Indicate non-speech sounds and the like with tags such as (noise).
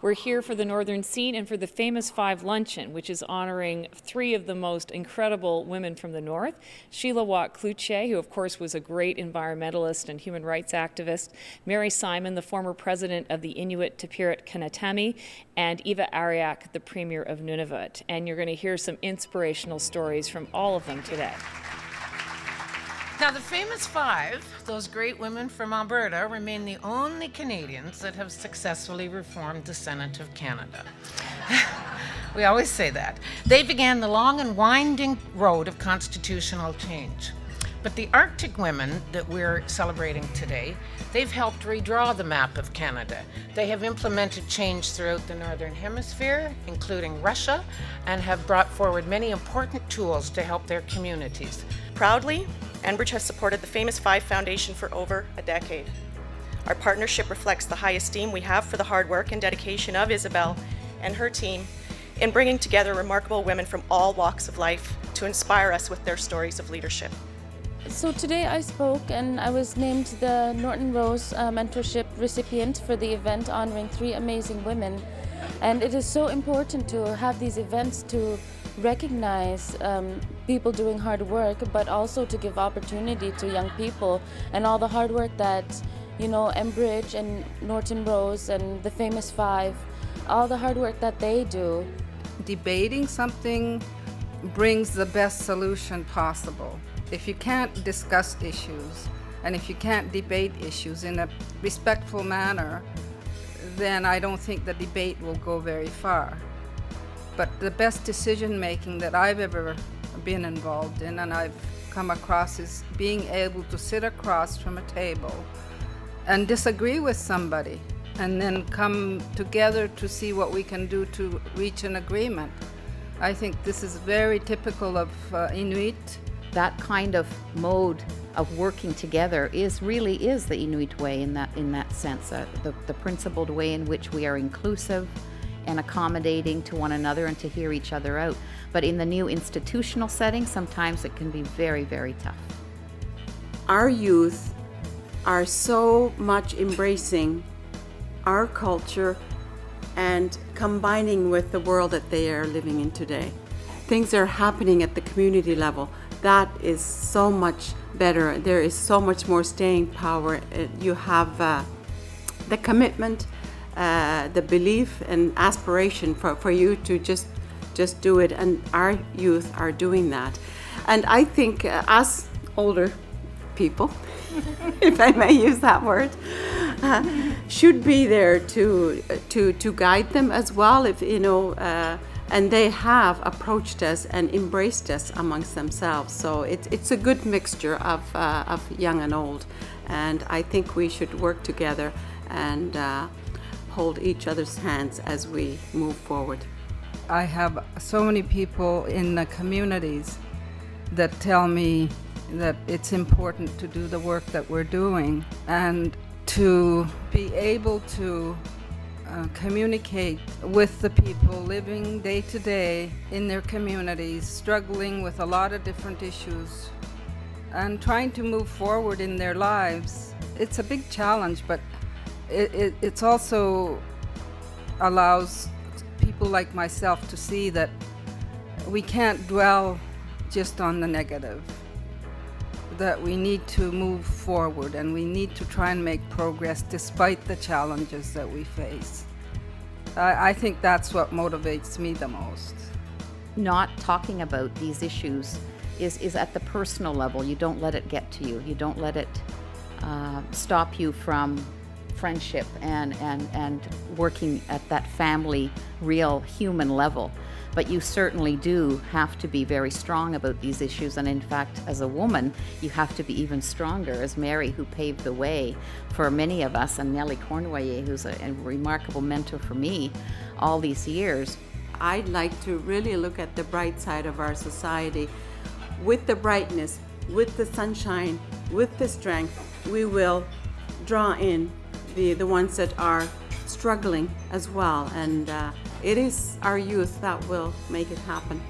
We're here for the Northern Scene and for the Famous Five Luncheon, which is honoring three of the most incredible women from the North. Sheila Watt Cloutier, who, of course, was a great environmentalist and human rights activist, Mary Simon, the former president of the Inuit Tapiriit Kanatami, and Eva Aariak, the premier of Nunavut. And you're going to hear some inspirational stories from all of them today. Now, the famous five, those great women from Alberta, remain the only Canadians that have successfully reformed the Senate of Canada. (laughs) we always say that. They began the long and winding road of constitutional change. But the Arctic women that we're celebrating today, they've helped redraw the map of Canada. They have implemented change throughout the Northern Hemisphere, including Russia, and have brought forward many important tools to help their communities. Proudly, Enbridge has supported the Famous Five Foundation for over a decade. Our partnership reflects the high esteem we have for the hard work and dedication of Isabel and her team in bringing together remarkable women from all walks of life to inspire us with their stories of leadership. So today I spoke and I was named the Norton Rose uh, Mentorship recipient for the event honoring three amazing women. And it is so important to have these events to recognize um, people doing hard work, but also to give opportunity to young people and all the hard work that, you know, Enbridge and Norton Rose and the Famous Five, all the hard work that they do. Debating something brings the best solution possible. If you can't discuss issues and if you can't debate issues in a respectful manner, then I don't think the debate will go very far. But the best decision making that I've ever been involved in and I've come across is being able to sit across from a table and disagree with somebody and then come together to see what we can do to reach an agreement. I think this is very typical of uh, Inuit. That kind of mode of working together is really is the Inuit way in that in that sense, uh, the, the principled way in which we are inclusive, and accommodating to one another and to hear each other out. But in the new institutional setting, sometimes it can be very, very tough. Our youth are so much embracing our culture and combining with the world that they are living in today. Things are happening at the community level. That is so much better. There is so much more staying power. Uh, you have uh, the commitment uh, the belief and aspiration for, for you to just just do it and our youth are doing that. And i think uh, us older people (laughs) if i may use that word uh, should be there to to to guide them as well if you know uh, and they have approached us and embraced us amongst themselves. So it, it's a good mixture of, uh, of young and old. And i think we should work together and uh, hold each other's hands as we move forward. I have so many people in the communities that tell me that it's important to do the work that we're doing and to be able to uh, communicate with the people living day to day in their communities, struggling with a lot of different issues and trying to move forward in their lives. It's a big challenge, but it, it it's also allows people like myself to see that we can't dwell just on the negative that we need to move forward and we need to try and make progress despite the challenges that we face. I, I think that's what motivates me the most. Not talking about these issues is, is at the personal level. You don't let it get to you. You don't let it uh, stop you from friendship and, and, and working at that family, real human level. But you certainly do have to be very strong about these issues. And in fact, as a woman, you have to be even stronger, as Mary, who paved the way for many of us, and Nellie Cournoyea, who's a, a remarkable mentor for me all these years. I'd like to really look at the bright side of our society. With the brightness, with the sunshine, with the strength, we will draw in the, the ones that are struggling as well. And uh, it is our youth that will make it happen.